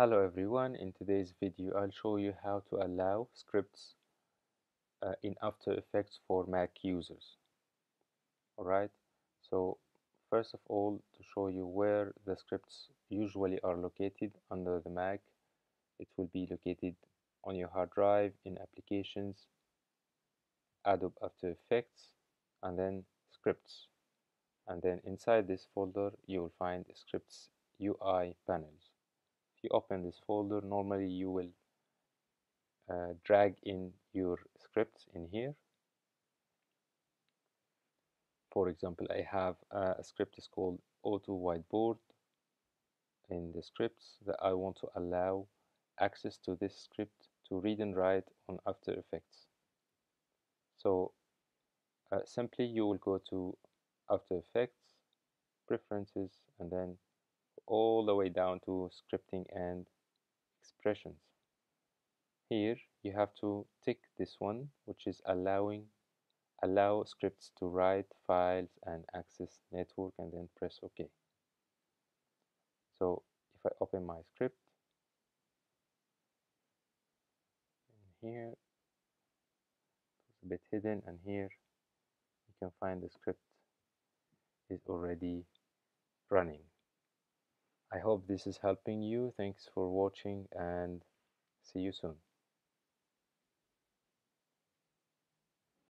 Hello everyone, in today's video I'll show you how to allow scripts uh, in After Effects for Mac users. Alright, so first of all to show you where the scripts usually are located under the Mac, it will be located on your hard drive in Applications, Adobe After Effects, and then Scripts. And then inside this folder you will find Scripts UI panels open this folder normally you will uh, drag in your scripts in here. For example I have a script is called auto whiteboard. In the scripts that I want to allow access to this script to read and write on After Effects. So uh, simply you will go to After Effects preferences and then all the way down to scripting and expressions. Here you have to tick this one which is allowing allow scripts to write files and access network and then press OK. So if I open my script and here it's a bit hidden and here you can find the script is already running. I hope this is helping you. Thanks for watching and see you soon.